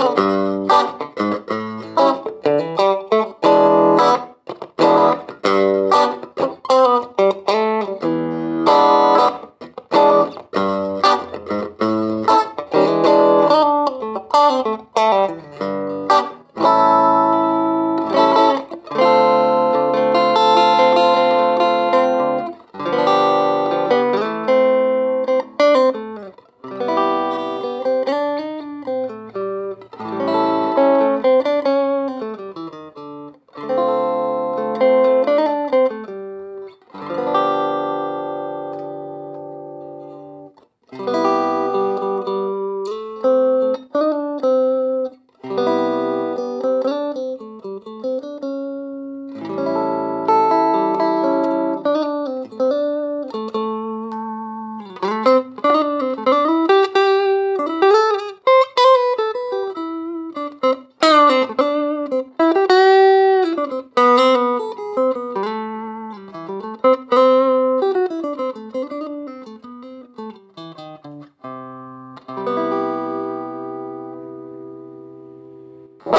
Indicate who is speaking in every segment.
Speaker 1: Oh.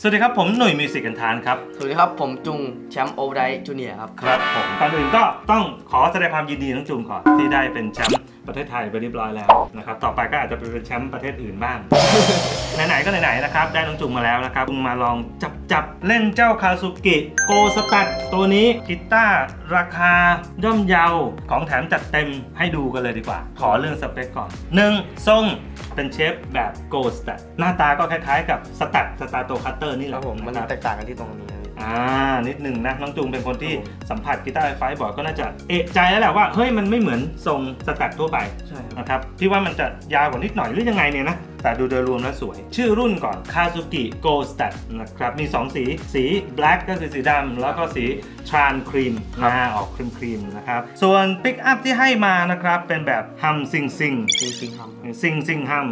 Speaker 1: สวัสดีครับ ผมหนุ่ยมิวสิกกันทานครับ
Speaker 2: สวัสดีครับ ผมจุงแชมป์โอไดจูเนียครับ
Speaker 1: ครับผมก่อนอื่นก็ต้องขอแสดงความยินดีน้องจุงก่อนที่ได้เป็นแชมป์ ประเทศไทยไปเรียบร้อยแล้วนะครับต่อไปก็อาจจะไปเป็นแชมป์ประเทศอื่นบ้าง ไหนๆก็ไหนๆนะครับได้น้องจุงมาแล้วนะครับจุงมาลองจับจับเล่นเจ้าคาซุกิโกสตัดตัวนี้กีตาร์ราคาย่อมเยาของแถมจัดเต็มให้ดูกันเลยดีกว่า ขอเรื่องสเปคก่อน 1. ทรงเป็น shape แบบ Go Strat หน้าตาก็คล้ายๆ กับ Strat Stratocaster นี่แห
Speaker 2: ครับผมมัน
Speaker 1: นะครับ
Speaker 2: แตกต่างกันที่ตรงนี้นะพี่
Speaker 1: อ่านิดหนึ่งนะน้องจุงเป็นคนที่
Speaker 2: ครับผม
Speaker 1: สัมผัสกีตาร์ไฟฟ้าบ่อยก็น่าจะเอะใจแล้วแหละว่าเฮ้ยมันไม่เหมือนทรง Strat ทั่วไป
Speaker 2: ใช่ครับ
Speaker 1: นะครับพี่ว่ามันจะยาวกว่านิดหน่อยหรือยังไงเนี่ยนะ แต่ดูโดยรวมแล้วสวย ชื่อรุ่นก่อน Kazuki Go Strat นะครับ มี 2 สี สี black ก็คือสีดำแล้วก็สี tran cream นะออกครีมครีมๆนะครับ ส่วน pick up ที่ให้มานะครับ เป็นแบบ hum sing sing
Speaker 2: จริงจริงๆครับ
Speaker 1: ซิงซิงฮัม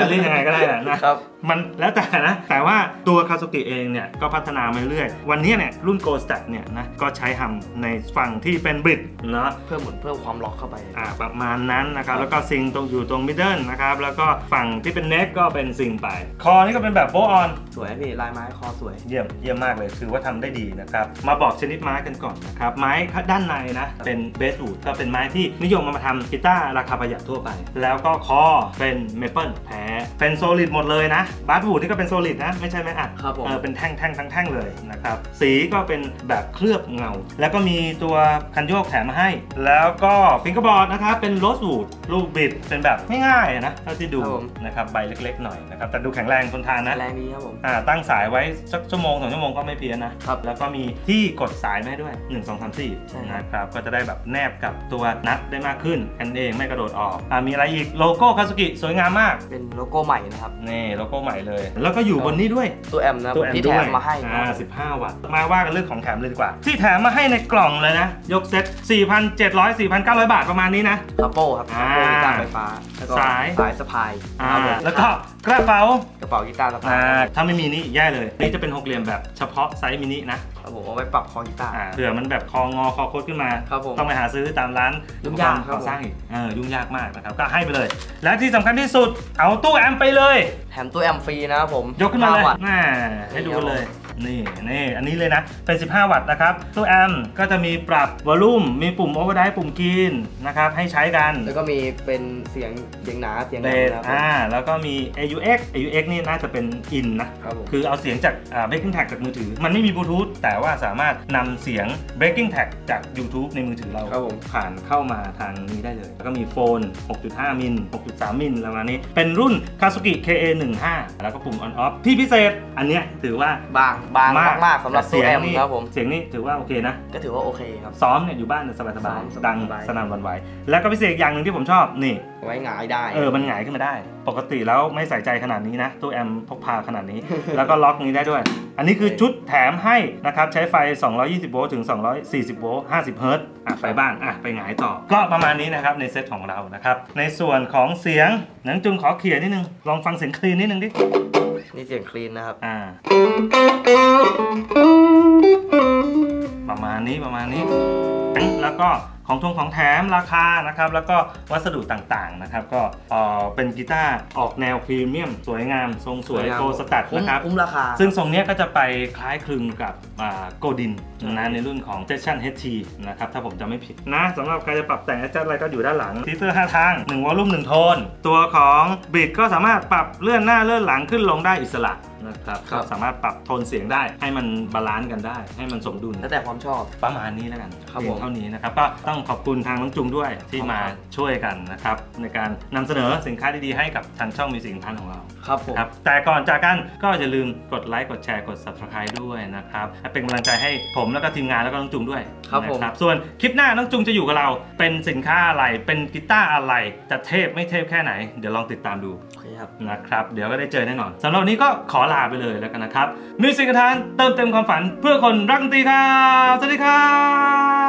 Speaker 1: จะเรียกยังไงก็ได้แหละนะ
Speaker 2: ครับ
Speaker 1: มันแล้วแต่นะ แต่ว่าตัวคา u ุกิเองเนี่ยก็พัฒนามาเรื่อยๆวันนี้เนี่ยรุ่น Go Stat เนี่ยนะก็ใช้ฮัมในฝั่งที่เป็นบริดเนาะ
Speaker 2: เพิ่มเหมือนเพิ่มความล็อกเข้าไป
Speaker 1: อ่าประมาณนั้นนะครับแล้วก็ซิงตรงอยู่ตรงมิดเดิลนะครับแล้วก็ฝั่งที่เป็นเน็กก็เป็นซิงไป คอนี่ก็เป็นแบบโบออน
Speaker 2: สวยพี่ลายไม้คอสวย
Speaker 1: เยี่ยมเยี่ยมมากเลยคือว่าทำได้ดีนะครับ มาบอกชนิดไม้กันก่อนนะครับ ไม้ด้านในนะ เป็นเบส o ูดก็เป็นไม้ที่นิยมมามาทำกีตาร์ราคาประหยัดทั่วไป แล้วก็คอเป็นเมเปิลแท้เป็น solid หมดเลยนะ basswood นี่ก็เป็น solid นะ ไม่ใช่ไม้อัด
Speaker 2: ครับผม
Speaker 1: เออเป็นแท่งแท่งทั้งแท่งเลยนะครับสีก็เป็นแบบเคลือบเงา แล้วก็มีตัวคันโยกแถมมาให้ แล้วก็ฟิงเกอร์บอร์ดนะครับเป็นโรส o ูดลูกบิดเป็นแบบง่ายๆนะเท่าที่ดู
Speaker 2: ครับผม
Speaker 1: นะครับใบเล็กๆหน่อยนะครับแต่ดูแข็งแรงทนทานนะ
Speaker 2: แรงดีครับผม
Speaker 1: อ่าตั้งสายไว้สักชั่วโมงสองชั่วโมงก็ไม่เพี้ยนนะครับแล้วก็มีที่กดสายมาให้ด้วย 1 2 3
Speaker 2: ใช่
Speaker 1: 4
Speaker 2: ครับ
Speaker 1: นะครับก็จะได้แบบแนบกับตัว nut ได้มากขึ้นกันเองไม่กระโดดออกอ่ามีอะไรอีกโลโก้ Kazuki สวยงามมาก
Speaker 2: เป็นโลโก้ใหม่นะครับ
Speaker 1: นี่โลโก้ใหม่เลย แล้วก็อยู่บนนี้ด้วย
Speaker 2: ตัวแอมป์นะ
Speaker 1: ตัวแอม
Speaker 2: ป์
Speaker 1: ที่
Speaker 2: แถมมาให้ด้วยนะ
Speaker 1: อ่า15 วัตต์มาว่ากันเรื่องของแถมเลยดีกว่า ที่แถมมาให้ในกล่องเลยนะ ยกเซ็ต4,700 4,900 บาทประมาณนี้นะ
Speaker 2: capo ครับ
Speaker 1: อ่า
Speaker 2: capo กีตาร์ไฟฟ้าแล้วก็
Speaker 1: สาย
Speaker 2: สายสะพาย
Speaker 1: อ่า
Speaker 2: ครับผม
Speaker 1: แล้วก็กระเป๋า
Speaker 2: กระเป๋ากีตาร์สะพาย
Speaker 1: อ่าถ้าไม่มีนี่แย่เลยนี่จะเป็นหกเหลี่ยมแบบเฉพาะไซส์มินินะ
Speaker 2: ครับผมเอาไว้ปรับคอกีตาร์
Speaker 1: อ่าเผื่อมันแบบคองอคอโก่งขึ้นมา
Speaker 2: ครับผม
Speaker 1: ต้องไปหาซื้อตามร้าน
Speaker 2: ยุ่งยากครับ
Speaker 1: ก่อสร้างอีกเออยุ่งยากมากนะครับก็ให้ไปเลย และที่สำคัญที่สุดเอาตู้แอมป์ไปเลย
Speaker 2: แถมตัวแอมป์ฟรีนะครับผม
Speaker 1: ยกขึ้นมาเลย
Speaker 2: 5วัตต์
Speaker 1: น่าให้ดูเลย นี่นี่อันนี้เลยนะ เป็น 15 วัตต์นะครับตู้แอมป์ก็จะมีปรับ volume มีปุ่ม overdrive ปุ่ม gain นะครับ ให้ใช้กัน
Speaker 2: แล้วก็มีเป็นเสียงเสียงหนาเสียง
Speaker 1: เบส
Speaker 2: แหล
Speaker 1: ส
Speaker 2: มนะครับผม
Speaker 1: อ่าแล้วก็มี AUX AUX นี่น่าจะเป็น in นะ
Speaker 2: ครับผม
Speaker 1: คือเอาเสียงจากอ่า Backing Track จากมือถือ มันไม่มีบลูทูธแต่ว่าสามารถนำเสียง Backing Track จาก YouTube ในมือถือเรา
Speaker 2: ครับผม
Speaker 1: ผ่านเข้ามาทางนี้ได้เลย แล้วก็มี phone 6.5 มิล 6.3 มิลประมาณนี้ เป็นรุ่น Kazuki KA15 แล้วก็ปุ่ม on off ที่พิเศษ อันเนี้ยถือว่า
Speaker 2: บางบางมากๆสำหรับตัวแอม
Speaker 1: นี่
Speaker 2: ครับผม
Speaker 1: เสียงนี่ถือว่าโอเคนะ
Speaker 2: ก็ถือว่าโอเคครับ
Speaker 1: ซ้อมเนี่ยอยู่บ้านเนี่ยสบาย
Speaker 2: ซ้อม
Speaker 1: ๆดัง
Speaker 2: สบายๆ
Speaker 1: สนั่นหวันไหว แล้วก็พิเศษอีกอย่างหนึ่งที่ผมชอบนี่
Speaker 2: ไว้หงายได้
Speaker 1: เออ มันหงายขึ้นมาได้ ปกติแล้วไม่ใส่ใจขนาดนี้นะตู้แอมพกพาขนาดนี้ แล้วก็ล็อกนี้ได้ด้วย อันนี้คือชุดแถมให้นะครับ ใช้ไฟ 220 โวลต์ถึง 240 โวลต์ 50 เฮิรตซ์อะไฟบ้านอะไปหงายต่อ ก็ประมาณนี้นะครับในเซตของเรานะครับ ในส่วนของเสียงหนังจุงขอเขียนนิดนึง ลองฟังเสียงคลีนนิดนึงดิ
Speaker 2: นี่เสียงคลีนนะครับ
Speaker 1: อ่า ประมาณนี้ประมาณนี้ แล้วก็ ของทงของแถมราคานะครับแล้วก็วัสดุต่างๆนะครับก็เอ่อเป็นกีตาร์ออกแนวพรีเมียม สวยงาม ทรงสวยโกสตัด
Speaker 2: คุ้ม
Speaker 1: นะครับ
Speaker 2: คุ้มราคา
Speaker 1: ซึ่งทรงเนี้ยก็จะไปคล้ายคลึงกับ Godin นะในรุ่นของ Session HT นะครับถ้าผมจำไม่ผิดนะสำหรับใครจะปรับแต่ง adjust อะไรก็อยู่ด้านหลัง selector 5ทาง1 volume 1โทน ตัวของบิดก็สามารถปรับเลื่อนหน้าเลื่อนหลังขึ้นลงได้อิสระ นะครับ
Speaker 2: ครั
Speaker 1: ก็
Speaker 2: บ
Speaker 1: สามารถปรับโทนเสียงได้ ให้มัน balance กันได้ ให้มันสมดุล
Speaker 2: แล้วแต่ความชอบ
Speaker 1: ประมาณนี้แล้วกัน
Speaker 2: ครับ
Speaker 1: เพียง
Speaker 2: ผม
Speaker 1: เท่านี้นะครับ ก็ต้องขอบคุณทางน้องจุงด้วยที่
Speaker 2: ครับ
Speaker 1: มาช่วยกันนะครับ ในการนำเสนอสินค้าดีๆ ให้กับทางช่องมีสินพันของเรา
Speaker 2: ครับผม
Speaker 1: ครับแต่ก่อนจากกันก็อย่าลืมกดไลค์กดแชร์กด subscribe ด้วยนะครับและเป็นกำลังใจให้ผมแล้วก็ทีมงานแล้วก็น้องจุงด้วย
Speaker 2: ครับผม
Speaker 1: นะส่วนคลิปหน้าน้องจุงจะอยู่กับเรา เป็นสินค้าอะไรเป็นกีตาร์อะไรจะเทพไม่เทพแค่ไหน เดี๋ยวลองติดตามดู
Speaker 2: โอเค ครับ
Speaker 1: นะครับ เดี๋ยวก็ได้เจอแน่นอนสำหรับวันนี้ก็ขอลาไปเลยแล้วกันนะครับมิวสิกทานเติมเต็มความฝันเพื่อคนรักดนตรีครับ สวัสดีครับ